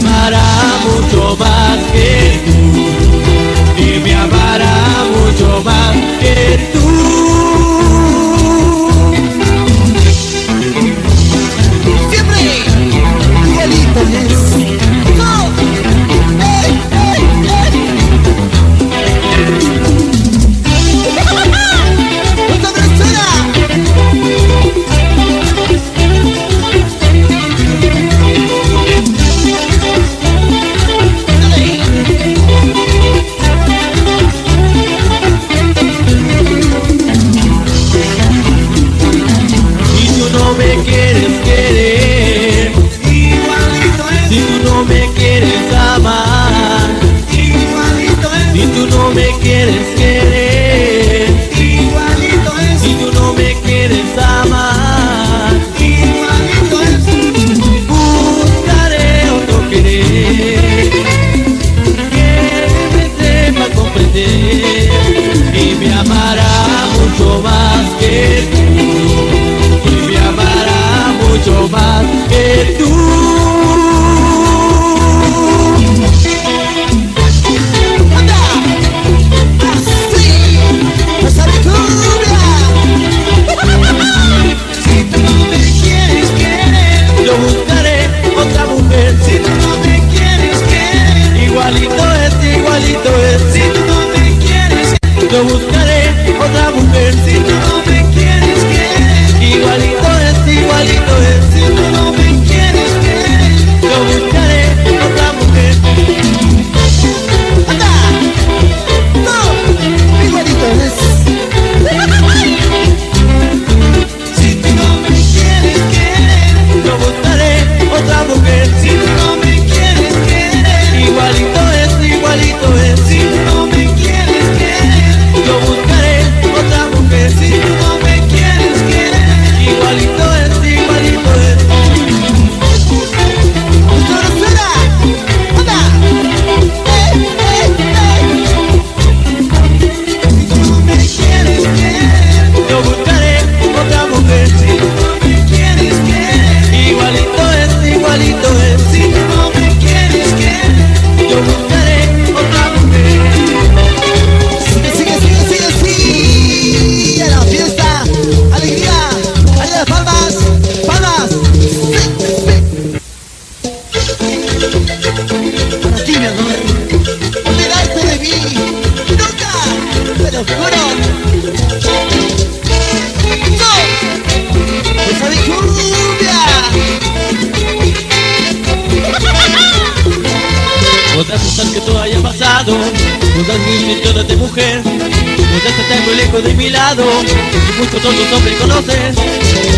amará mucho más que tú. Otras cosas que todo haya pasado. Otras mil millones de mujer No Otras están muy lejos de mi lado. Y muchos otros hombres conoces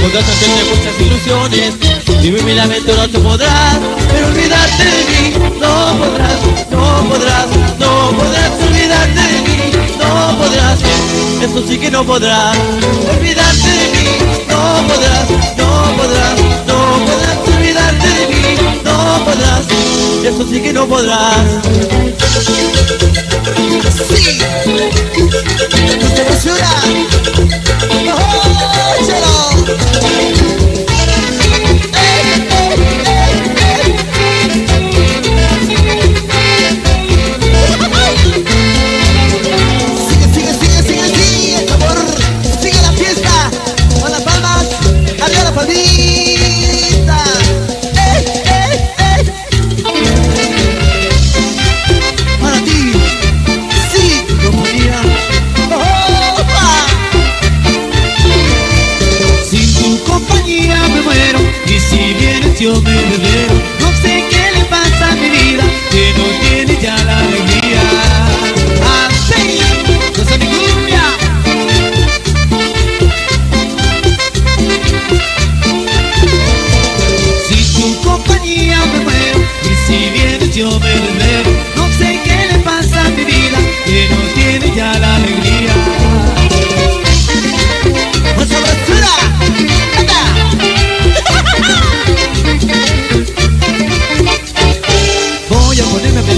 Otras hacerme muchas ilusiones. Dime mi lamento no te podrás Pero olvidarte de mí. No podrás, no podrás No podrás olvidarte de mí. No podrás, eso sí que no podrás. Olvidarte de mí No podrás, no podrás. y eso sí que no podrás. Sí. dinheiro do que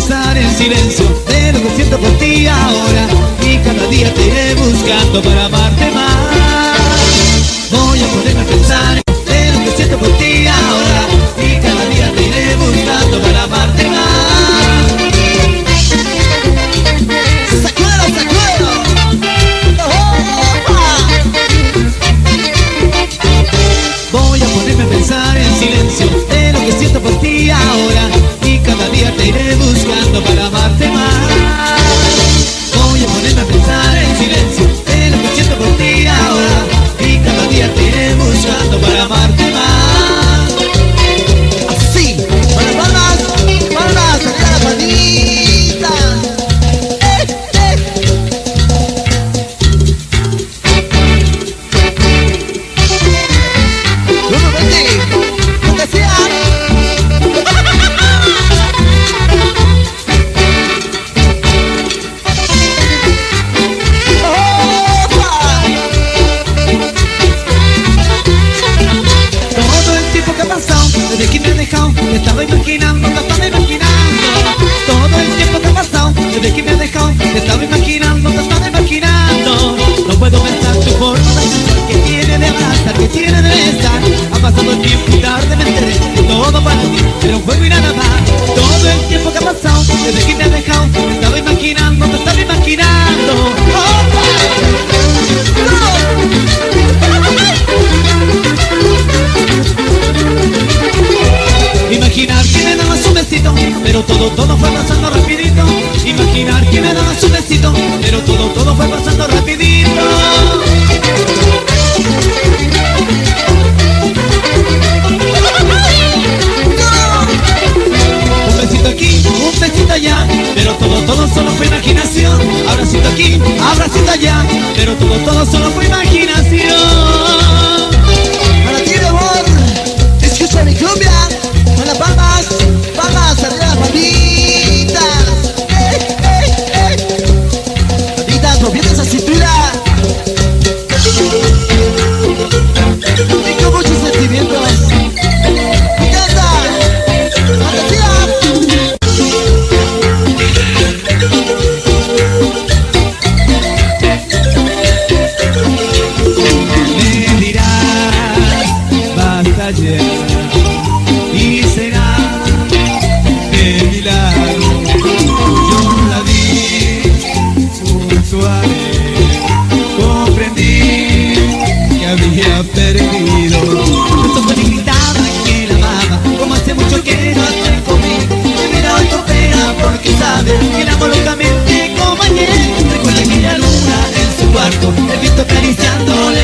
minimizar el silencio de lo que siento por ti ahora. Y cada día te iré buscando para todo solo fue Te he visto acariciándole